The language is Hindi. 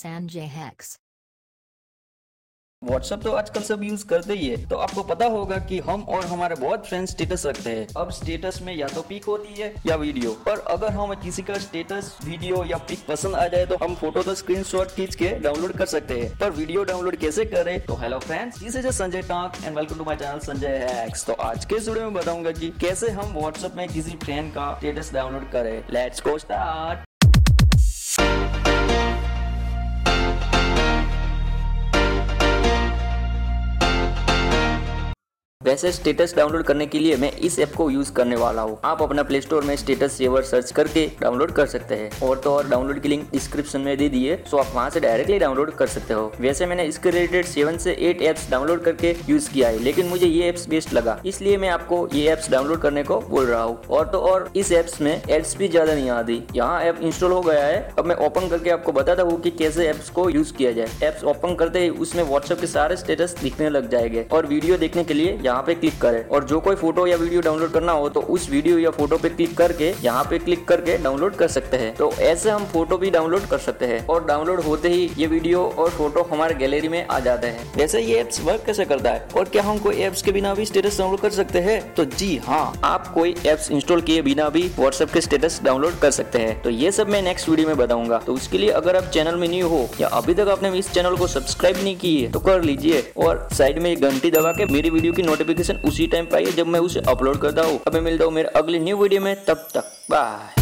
Sanjay Hex. व्हाट्सएप तो आजकल सब यूज़ करते ही है तो आपको पता होगा कि हम और हमारे बहुत फ्रेंड्स स्टेटस रखते हैं। अब स्टेटस में या तो पिक होती है या वीडियो पर अगर हमें किसी का स्टेटस वीडियो या पिक पसंद आ जाए तो हम फ़ोटो तो स्क्रीनशॉट खींच के डाउनलोड कर सकते हैं। पर वीडियो डाउनलोड कैसे करें? तो hello friends this is Sanjay Tak and welcome to my channel Sanjay hacks तो आज के वीडियो में बताऊँगा कि कैसे हम व्हाट्सएप में किसी फ्रेंड का स्टेटस डाउनलोड करें। लेट्स गो स्टार्ट वैसे स्टेटस डाउनलोड करने के लिए मैं इस ऐप को यूज़ करने वाला हूँ। आप अपना प्ले स्टोर में स्टेटस सेवर सर्च करके डाउनलोड कर सकते हैं। और तो और डाउनलोड की लिंक डिस्क्रिप्शन में दे दी है सो आप वहाँ से डायरेक्टली डाउनलोड कर सकते हो। वैसे मैंने इसके रिलेटेड सेवन से एट एप्स डाउनलोड करके यूज़ किया है, लेकिन मुझे ये एप्स बेस्ट लगा। इसलिए मैं आपको ये एप्स डाउनलोड करने को बोल रहा हूँ। और तो और इस एप्स में एड्स भी ज़्यादा नहीं आती। यहाँ ऐप इंस्टॉल हो गया है। अब मैं ओपन करके आपको बताता हूँ की कैसे एप्स को यूज़ किया जाए। एप्स ओपन करते ही उसमें व्हाट्सएप के सारे स्टेटस दिखने लग जाएँगे। और वीडियो देखने के लिए यहाँ पे क्लिक करें। और जो कोई फ़ोटो या वीडियो डाउनलोड करना हो तो उस वीडियो या फ़ोटो पे क्लिक करके यहाँ पे क्लिक करके डाउनलोड कर सकते हैं। तो ऐसे हम फ़ोटो भी डाउनलोड कर सकते हैं। और डाउनलोड होते ही ये वीडियो और फ़ोटो हमारे गैलरी में आ जाते हैं। वैसे ये एप्स वर्क कैसे करता है? और क्या हम कोई एप्स के बिना भी स्टेटस डाउनलोड कर सकते हैं? तो जी हाँ आप कोई एप्स इंस्टॉल किए बिना भी व्हाट्सएप के स्टेटस डाउनलोड कर सकते हैं। तो ये सब मैं नेक्स्ट वीडियो में बताऊँगा। तो उसके लिए अगर आप चैनल में न्यू हो, या अभी तक आपने इस चैनल को सब्सक्राइब नहीं की है तो कर लीजिए। और साइड में घंटी दबा के मेरी वीडियो की नोटिफिकेशन उसी टाइम पाइए जब मैं उसे अपलोड करता हूँ। अभी मिलता हूँ मेरे अगले न्यू वीडियो में। तब तक बाय